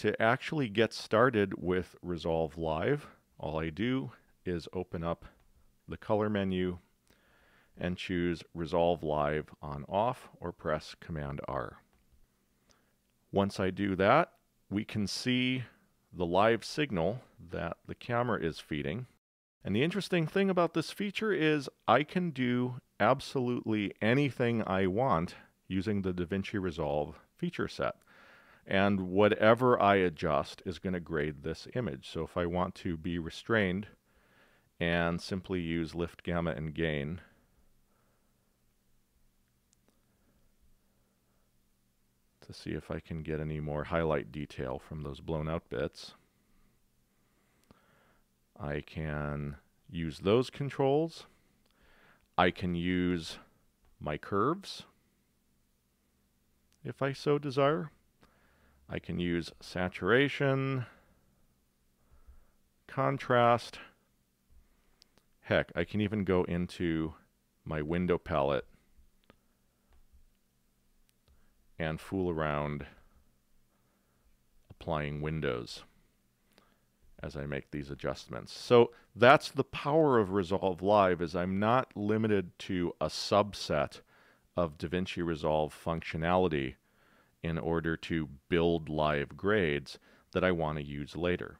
to actually get started with Resolve Live, all I do is open up the color menu and choose Resolve Live on off or press Command R. Once I do that, we can see the live signal that the camera is feeding. And the interesting thing about this feature is I can do absolutely anything I want using the DaVinci Resolve feature set. And whatever I adjust is going to grade this image. So if I want to be restrained and simply use lift, gamma, and gain, to see if I can get any more highlight detail from those blown out bits. I can use those controls. I can use my curves if I so desire. I can use saturation, contrast. Heck, I can even go into my window palette and fool around applying windows as I make these adjustments. So that's the power of Resolve Live is I'm not limited to a subset of DaVinci Resolve functionality in order to build live grades that I want to use later.